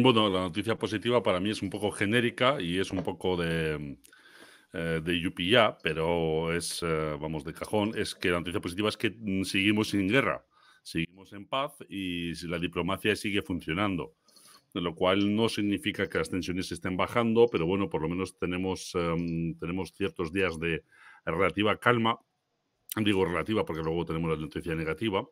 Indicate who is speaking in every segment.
Speaker 1: Bueno, la noticia positiva para mí es un poco genérica y es un poco de, eh, de yupi ya, pero es, eh, vamos, de cajón, es que la noticia positiva es que mm, seguimos sin guerra, seguimos en paz y la diplomacia sigue funcionando. Lo cual no significa que las tensiones estén bajando, pero bueno, por lo menos tenemos, em, tenemos ciertos días de relativa calma. Digo relativa porque luego tenemos la noticia negativa,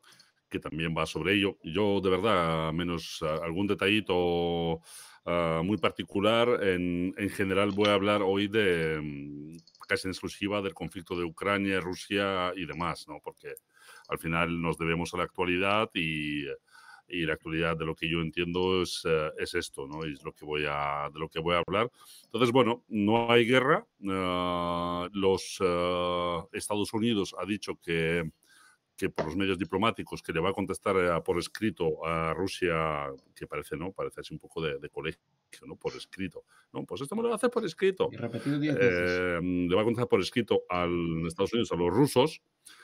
Speaker 1: que también va sobre ello. Yo, de verdad, menos algún detallito ah, muy particular, en, en, general voy a hablar hoy de mm, casi en exclusiva del conflicto de Ucrania, Rusia y demás, ¿no? Porque al final nos debemos a la actualidad y y la actualidad de lo que yo entiendo es, eh, es esto, ¿no? Es lo que voy a, de lo que voy a hablar. Entonces, bueno, no hay guerra. Uh, los uh, Estados Unidos ha dicho que, que por los medios diplomáticos que le va a contestar uh, por escrito a Rusia, que parece, ¿no? Parece así un poco de, de colegio, ¿no? Por escrito. No, pues esto me lo va a hacer por escrito.
Speaker 2: Y repetido diez veces.
Speaker 1: Eh, le va a contestar por escrito al Estados Unidos, a los rusos,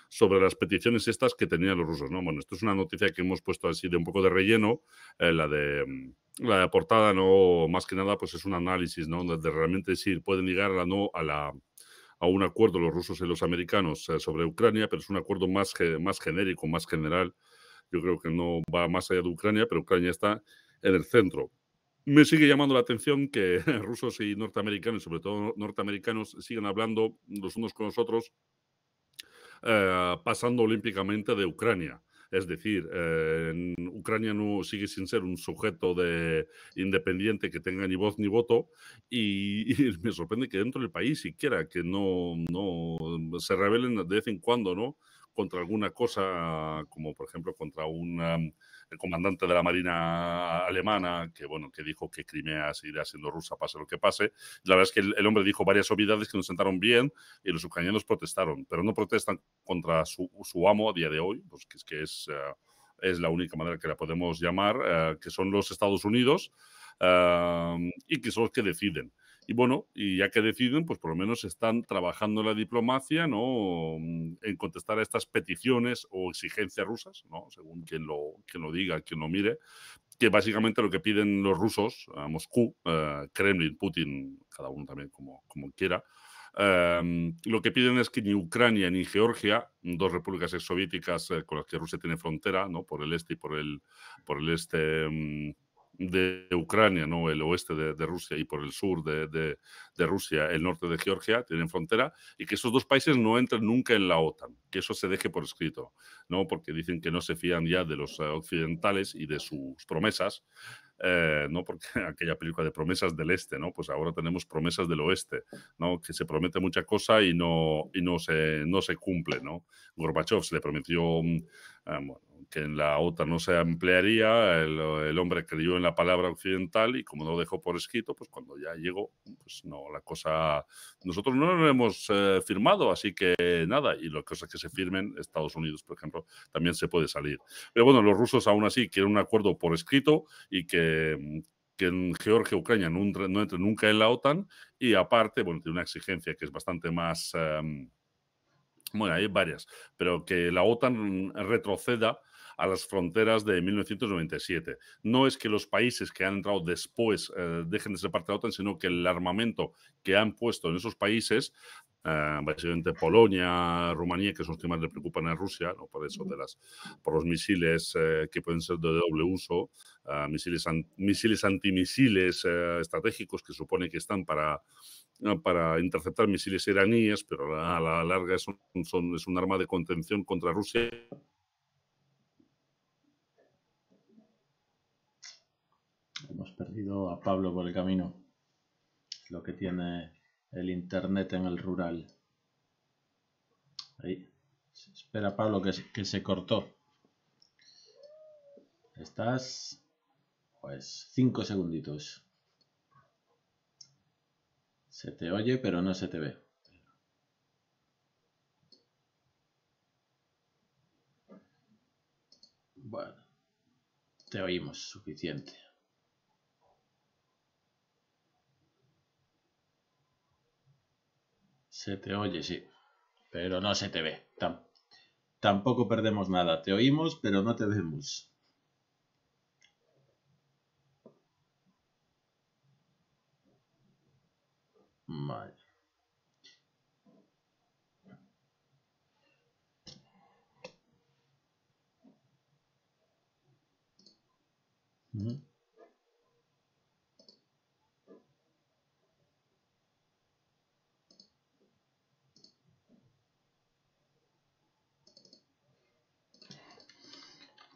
Speaker 1: sobre las peticiones estas que tenían los rusos. ¿no? Bueno, esto es una noticia que hemos puesto así de un poco de relleno, eh, la de mm, la de portada, no más que nada, pues es un análisis, ¿no? De, realmente si pueden llegar a la, no a la a un acuerdo los rusos y los americanos eh, sobre Ucrania, pero es un acuerdo más, más genérico, más general. Yo creo que no va más allá de Ucrania, pero Ucrania está en el centro. Me sigue llamando la atención que rusos y norteamericanos, sobre todo norteamericanos, sigan hablando los unos con los otros eh, pasando olímpicamente de Ucrania. Es decir, eh, Ucrania no sigue sin ser un sujeto de independiente que tenga ni voz ni voto y, me sorprende que dentro del país siquiera que no, se rebelen de vez en cuando, ¿no? Contra alguna cosa, como por ejemplo contra un el comandante de la Marina alemana, que bueno, que dijo que Crimea seguirá siendo rusa, pase lo que pase. La verdad es que el, el hombre dijo varias obviedades que nos sentaron bien y los ucranianos protestaron, pero no protestan contra su, su amo a día de hoy, pues que es que es, uh, es la única manera que la podemos llamar, uh, que son los Estados Unidos uh, y que son los que deciden. Y bueno, y ya que deciden, pues por lo menos están trabajando la diplomacia, ¿no? En contestar a estas peticiones o exigencias rusas, ¿no? Según quien lo, quien lo diga, quien lo mire, que básicamente lo que piden los rusos, a Moscú, uh, Kremlin, Putin, cada uno también como, como quiera, uh, lo que piden es que ni Ucrania ni Georgia, dos repúblicas exsoviéticas uh, con las que Rusia tiene frontera, ¿no? Por el este y por el, por el este. Um, de Ucrania, ¿no? el oeste de, Rusia y por el sur de, de, Rusia, el norte de Georgia, tienen frontera, y que esos dos países no entren nunca en la OTAN, que eso se deje por escrito, ¿no? porque dicen que no se fían ya de los occidentales y de sus promesas, eh, no porque aquella película de promesas del este, ¿no? Pues ahora tenemos promesas del oeste, ¿no? Que se promete mucha cosa y no, y no, se, no se cumple, ¿no? Gorbachev se le prometió, eh, bueno, que en la OTAN no se emplearía, el, el, hombre creyó en la palabra occidental y como no lo dejó por escrito, pues cuando ya llegó, pues no, la cosa, nosotros no lo hemos eh, firmado, así que nada, y las cosas que se firmen, Estados Unidos, por ejemplo, también se puede salir. Pero bueno, los rusos aún así quieren un acuerdo por escrito y que, que en Georgia, Ucrania no, entre nunca en la OTAN y aparte, bueno, tiene una exigencia que es bastante más... Um, bueno, hay varias, pero que la OTAN retroceda a las fronteras de 1997. No es que los países que han entrado después eh, dejen de ser parte de la OTAN, sino que el armamento que han puesto en esos países Uh, básicamente Polonia, Rumanía, que son los que más le preocupan a Rusia, ¿no? por eso de las, por los misiles eh, que pueden ser de doble uso, uh, misiles, an, misiles antimisiles uh, estratégicos que supone que están para, para interceptar misiles iraníes, pero a la larga son, es un arma de contención contra Rusia
Speaker 2: Hemos perdido a Pablo por el camino. Lo que tiene el internet en el rural. Ahí. Espera, Pablo, que, que se cortó. Estás. Pues cinco segunditos. Se te oye, pero no se te ve. Bueno, te oímos suficiente. Se te oye, sí, pero no se te ve. Tamp tampoco perdemos nada. Te oímos, pero no te vemos. Vale.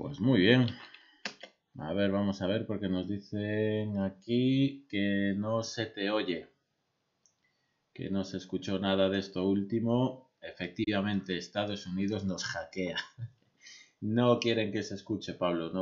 Speaker 2: Pues muy bien. A ver, vamos a ver, porque nos dicen aquí que no se te oye. Que no se escuchó nada de esto último. Efectivamente, Estados Unidos nos hackea. No quieren que se escuche, Pablo. No